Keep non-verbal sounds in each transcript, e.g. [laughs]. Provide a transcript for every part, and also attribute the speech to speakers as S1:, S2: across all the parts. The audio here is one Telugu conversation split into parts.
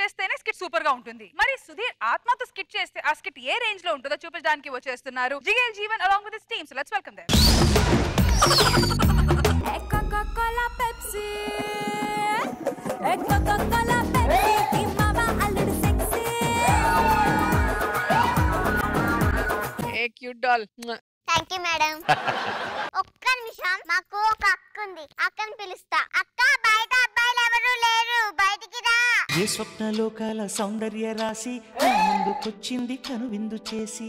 S1: సుధీర్తో స్కిట్ చేస్తేనే స్కిట్ సూపర్గా ఉంటుంది. మరి సుధీర్ ఆత్మతో స్కిట్ చేస్తే ఆ స్కిట్ ఏ రేంజ్లో ఉంటుందో చూపించడానికి వచ్చేస్తున్నారు. Jigel Jeevan along with team so let's welcome them
S2: Coca-Cola Pepsi. ఏ Coca-Cola Pepsi. ఈ మామ అల్లుడు sexy.
S3: A cute doll
S4: thank you madam ఒక్క నిమిషం మాకు ఒక అక్క ఉంది అక్కని పిలుస్తా. అక్క
S5: ఏ స్వప్నలోకాల సౌందర్య రాశి నా ముందుకొచ్చింది కనువిందు చేసి.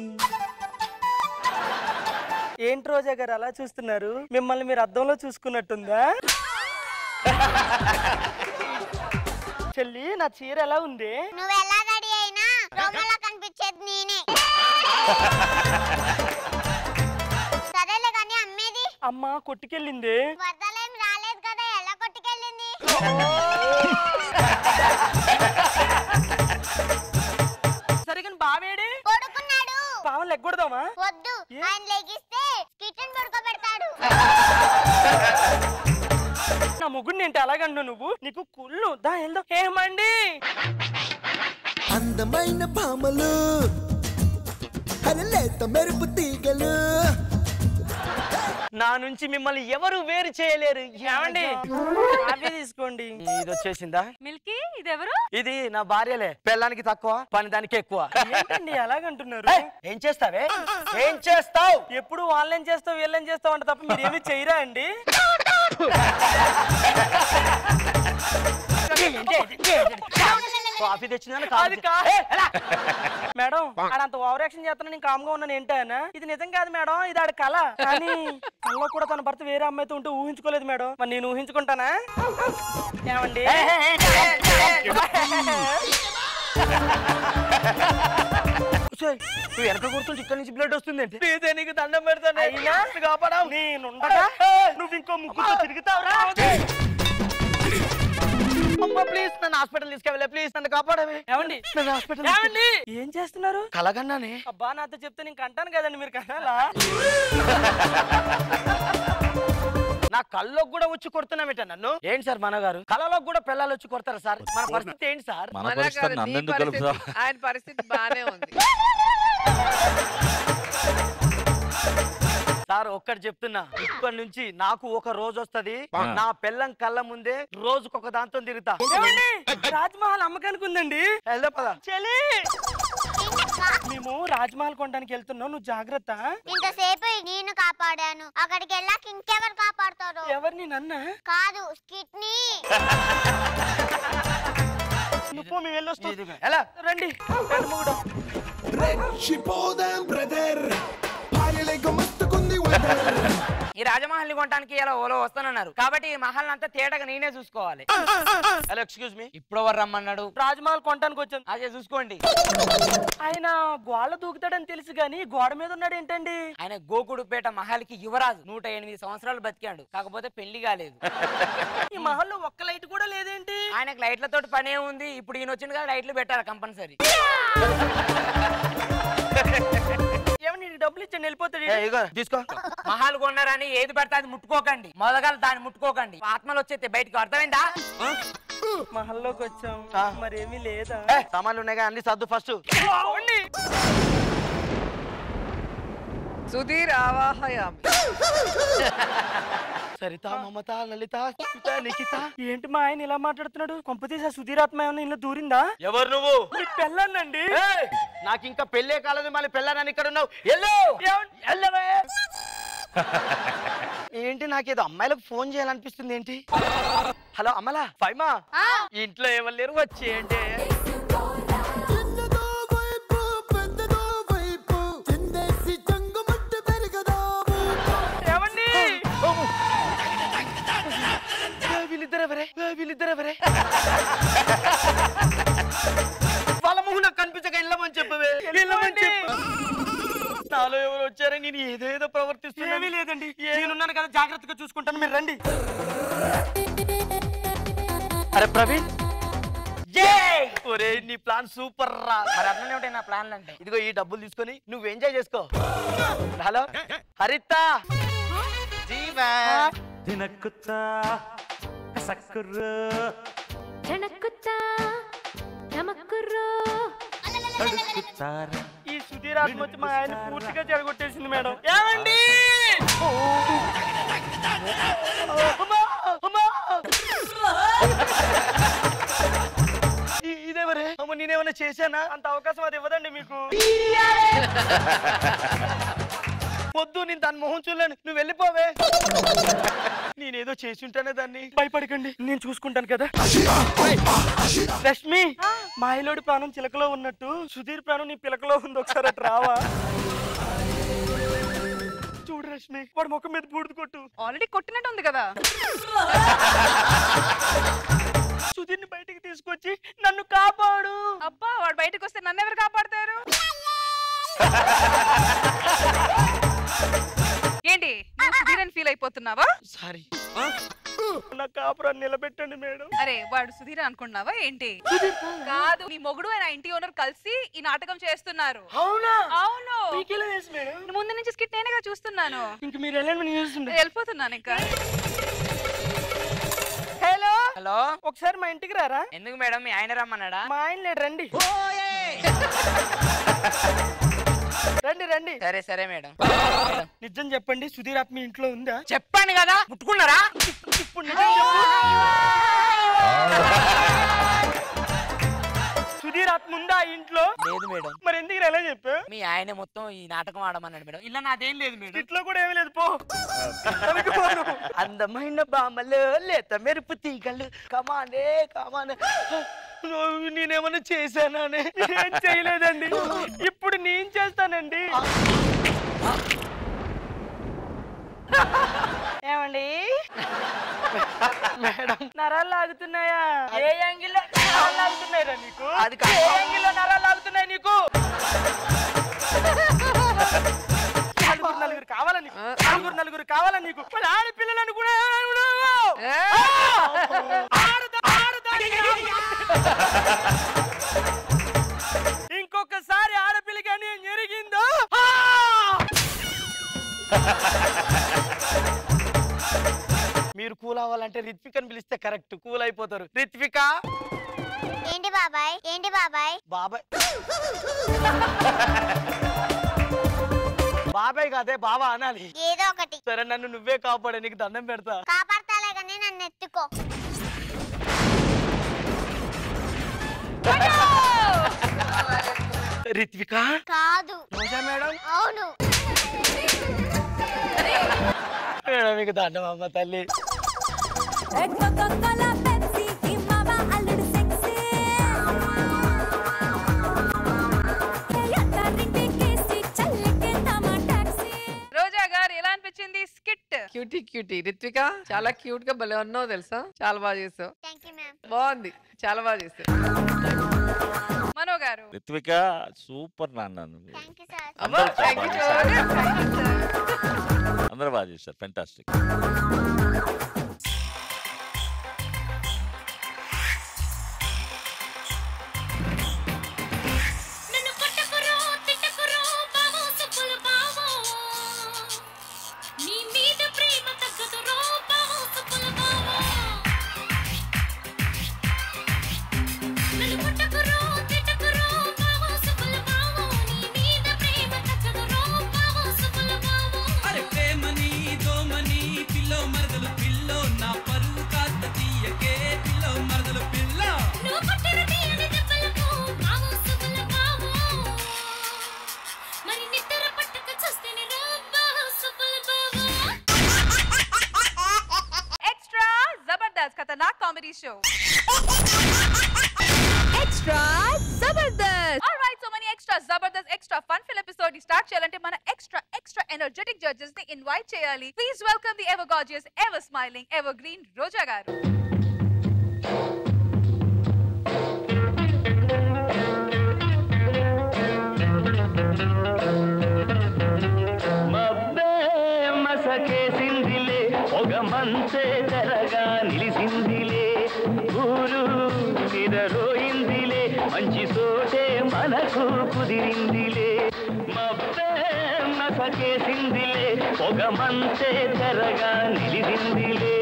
S6: ఏంటి రోజా గారు అలా చూస్తున్నారు? మిమ్మల్ని మీరు అద్దంలో చూసుకున్నట్టుందా? చెల్లి నా చీర ఎలా ఉంది?
S4: నువ్వు ఎలా రెడీ అయినా రోమలో కనిపించేది నేనే. సరేలే కానీ అమ్మేది.
S6: అమ్మ కొట్టుకెళ్ళింది.
S4: వరదలేం రాలేదు కదా ఎలా కొట్టుకెళ్ళింది?
S6: సరే కానీ బావేడి?
S4: కొడుకున్నాడు
S6: పావం లెగ్గొడదామా?
S4: వద్దు. ఆయన లెగిస్తే కిచెన్ పడుకోబెడతాడు.
S6: నా ముగ్గుడిని ఏంటి అలాగండు నువ్వు? నీకు కుళ్ళు. దా వెళ్దాం. ఏమండి?
S7: అందమైన భామలు అరలేత మెరుపు తీగలు.
S6: నా నుంచి మిమ్మల్ని ఎవరు వేరు చేయలేరు. ఏమండి? కాఫీ తీసుకోండి. ఇది వచ్చేసిందా
S1: మిల్కీ? ఇదెవరు?
S6: ఇది నా భార్యలే. పెళ్ళానికి తక్కువ పని దానికి ఎక్కువ. ఏంటండి ఎలాగంటున్నారు ఏం చేస్తావే? ఏం చేస్తావు? ఎప్పుడు వాళ్ళేం చేస్తావు వీళ్ళేం చేస్తావు అంటే తప్ప మీరు ఏమి చేయరా అండి? కాఫీ తెచ్చిందని [laughs] మేడం ఆడంత ఓవర్ యాక్షన్ చేస్తున్నా నేను కామ్గా ఉన్నాను ఏంటన్నా ఇది నిజం కాదు మేడం ఇది ఆడ కళ. కానీ కళ్ళలో కూడా తన భర్త వేరే అమ్మాయితో ఉంటే ఊహించుకోలేదు మేడం. మరి నేను ఊహించుకుంటానా? ఏమండి? నువ్వు వెనక కూర్చొని ఇక్కడ నుంచి బ్లడ్ వస్తుంది ఏంటి? నీకు దండం పెడతాను. అయినా? కాపాడా నేనుండగా నువ్వు ఇంకో ముగ్గుతో తిరుగుతావురా అమ్మ ప్లీజ్ నన్ను హాస్పిటల్ తీసుకెళ్ళే ప్లీజ్ నన్ను కాపాడవే. ఏమండి? నన్ను హాస్పిటల్ ఏమండి? ఏం చేస్తున్నారు? కలగన్నానే. అబ్బా నాతో చెప్తే నేను కంటాను కదండి మీరు కనాలా? నా కళ్ళలోకి కూడా వచ్చి కొడుతున్నామేట నన్ను? ఏంటి సార్ మన గారు కళ్ళలోకి కూడా పిల్లలు వచ్చి కొడతారు సార్? మన పరిస్థితి ఏంటి సార్?
S8: మన పరిస్థితి
S3: ఆయన పరిస్థితి బానే ఉంది. [laughs]
S6: సార్ ఒక్కటి చెప్తున్నా. ఇప్పటి నుంచి నాకు ఒక రోజు వస్తది. నా పిల్లం కళ్ళ ముందే రోజుకొక దాంతో తిరుగుతా. రాజ్మహల్ అమ్మకానికి ఉందండి. వెళ్దా పద. చెలి! మేము రాజ్మహల్ కొనడానికి వెళ్తున్నాం. నువ్వు జాగ్రత్త.
S4: ఇంతసేపు నేను కాపాడాను. అక్కడికి వెళ్ళాక ఇంకెవరు కాపాడతారు?
S6: ఎవరిని? నన్న?
S4: కాదు స్కిట్ని [laughs]
S6: నువ్వు మేము వెళ్ళొస్తాం ఎలా? రండి. రండి.
S7: రెచ్చిపోదాం బ్రదర్.
S9: ఈ రాజమహల్ని కొనడానికి ఇలా ఓలో వస్తానన్నారు. కాబట్టి ఈ మహల్ అంతా తేటగా నేనే చూసుకోవాలి.
S6: హలో ఎక్స్క్యూజ్ మీ
S9: ఇప్పుడు ఎవరు రమ్మన్నాడు?
S6: రాజ్మహల్ కొనడానికి వచ్చాను.
S9: అదే చూసుకోండి.
S6: ఆయన గోడ దూకుతాడని తెలుసు కానీ గోడ మీద ఉన్నాడు ఏంటండి?
S9: ఆయన గోకుడుపేట మహల్కి యువరాజు. నూట ఎనిమిది సంవత్సరాలు బతికాడు. కాకపోతే పెళ్ళి కాలేదు.
S6: ఈ మహల్లో ఒక్క లైట్ కూడా లేదేంటి?
S9: ఆయనకు లైట్లతో పనే ఉంది. ఇప్పుడు ఈయన వచ్చింది కదా లైట్లు పెట్టాలి కంపల్సరీ. [laughs]
S6: నీకు డబ్బులు ఇచ్చాను వెళ్ళిపోతాడు. తీసుకో.
S9: మహాల్ కొన్నారని ఏది పడితే అది ముట్టుకోకండి. మొదగలు దాన్ని ముట్టుకోకండి. ఆత్మలు వచ్చేస్తే బయటకు అర్థమైందా?
S6: మహల్లోకి వచ్చాం. మరేమీ లేదా?
S10: సామాన్లు ఉన్నాయి అన్ని సర్దు ఫస్ట్.
S3: సుధీర్ ఆవాహయామి. [laughs]
S6: సరిత మమత లలిత సుత, నిఖిత ఏంటి మా ఆయన ఇలా మాట్లాడుతున్నాడు? కొంపతీసా సుధీరాత్మ ఏమైనా ఇల్లు దూరిందా?
S10: ఎవరు నువ్వు?
S6: మీ పెళ్ళానండి.
S10: ఏయ్! నాకు ఇంకా పెళ్ళే కాలేదు మళ్ళీ పెళ్ళానని ఇక్కడ ఉన్నావు. ఎల్లో! ఎల్లవే! ఏంటి నాకేదో అమ్మాయిలకు ఫోన్ చేయాలనిపిస్తుంది ఏంటి? హలో అమ్మలా ఫైమా? ఇంట్లో ఎవరు లేరు వచ్చేయండి.
S6: నేనున్నాను కదా జాగ్రత్తగా చూసుకుంటాను. మీరు రండి.
S10: అరే ప్రవీణ్. ఒరే నీ ప్లాన్ సూపర్ రా.
S9: మరి అట్లనే ఉంటాయి నా ప్లాన్లు అంటే
S10: ఇదిగో ఈ డబ్బులు తీసుకొని నువ్వు ఎంజాయ్ చేసుకో. హలో? హరిత. జీవా.
S5: దినక్కుతా సక్కుర్రు.
S6: ఈ సుధీర్ ఆత్మ వచ్చి మా ఆయన పూర్తిగా చెడగొట్టేసింది మేడం. ఏమండి? ఇదేవరే అమ్మ నేనేమైనా చేశానా? అంత అవకాశం అది ఇవ్వదండి మీకు. వద్దు నేను దాని మొహం చూడలేను. నువ్వు వెళ్ళిపోవే. నేనేదో చేసి ఉంటానే దాన్ని. భయపడకండి. నేను చూసుకుంటాను కదా. రష్మి మాయలోడి ప్రాణం చిలకలో ఉన్నట్టు సుధీర్ ప్రాణం నీ పిలకలో ఉంది. ఒకసారి రావా? చూడు రష్మి వాడు ముఖం మీద బూడిద కొట్టు.
S1: ఆల్రెడీ కొట్టినట్టు ఉంది కదా.
S6: సుధీర్ని బయటికి తీసుకొచ్చి నన్ను కాపాడు.
S1: అబ్బా వాడు బయటకు వస్తే నన్ను ఎవరు కాపాడతారు? [laughs] అయిపోతున్నావా
S6: సారీ నా కాపురాన్ని నిలబెట్టండి మేడం.
S1: అరే వాడు సుధీర్ అనుకున్నావా ఏంటి? కాదు నీ మొగుడు ఆయన ఇంటి ఓనర్ కలిసి ఈ నాటకం చేస్తున్నారు.
S6: అవునా?
S1: అవును. ముందు నుంచి స్కిట్ నేనేగా చూస్తున్నాను.
S6: ఇంక మీరు నేను
S1: వెళ్ళిపోతున్నాను ఇంకా.
S6: హలో?
S9: హలో?
S6: ఒకసారి మా ఇంటికి రారా?
S9: ఎందుకు మేడం? మీ ఆయన రమ్మన్నాడా?
S6: మా ఆయన లేడు రండి రండి రండి.
S9: సరే సరే మేడం.
S6: నిజం చెప్పండి సుధీర్ ఆత్మ ఇంట్లో ఉందా?
S9: చెప్పాను కదా ముట్టుకున్నారా?
S6: ఇప్పుడు నిజం చెప్పు. సుధీర్ ఆత్మ ఉందా ఆ ఇంట్లో?
S9: లేదు మేడం.
S6: మరి ఎందుకు ఎలా చెప్పా
S9: మీ ఆయన మొత్తం ఈ నాటకం ఆడమన్నాడు మేడం. ఇలా నాదేం లేదు మేడం.
S6: ఇట్లో కూడా ఏమీ లేదు పో. అందమైన బామలు లేత మెరుపు తీగలు. కమానే కమానే నేనేమన్నా చేశానని? ఏం చేయలేదండి. ఇప్పుడు నేను చేస్తానండి. ఏమండి? మేడం. నరాలు లాగుతున్నాయా? ఏ యాంగిల్లో నరాలు లాగుతున్నాయిరా నీకు?
S9: అది
S6: ఏ యాంగిల్లో నరాలు లాగుతున్నాయి? మీరు కూల్ అవ్వాలంటే రిత్వికని పిలిస్తే కరెక్ట్. కూల్ అయిపోతారు. రిత్విక!
S10: ఏంటి బాబాయ్? ఏంటి బాబాయ్?
S6: బాబాయ్. బాబాయ్ కాదే బాబా అనాలి.
S10: ఏదో ఒకటి.
S6: సరే నన్ను నువ్వే కాపాడే నీకు దండం పెడతా.
S10: కాపాడతాలే కానీ నన్ను ఎత్తుకో.
S6: రిత్విక!
S10: కాదు.
S6: రోజా మేడం?
S10: అవును.
S6: మేడం మీకు దండం అమ్మ తల్లి.
S4: Cutie cutie. రిత్విక చాలా క్యూట్గా భలే ఉన్నావు తెలుసా? చాలా బాగా చేసావు. బాగుంది. చాలా బాగా చేసావు.
S1: మనో గారు.
S8: రిత్విక సూపర్ నాన్న. అందరూ బాగా చేశారు. ఫెంటాస్టిక్
S2: నన్ను [laughs] కొట్టకురో
S1: చేయాలి. Please welcome the ever gorgeous ever smiling evergreen Roja గారు.
S11: మసకేసిందిలే ఒక మంచే తెరగా నిలిసిందిలే. ఊరు నిదరోయిందిలే మంచి సోటే మనకు కుదిరిందిలే. మబ్బే మసకేసిందిలే ఒక తెరగా నిలిసిందిలే.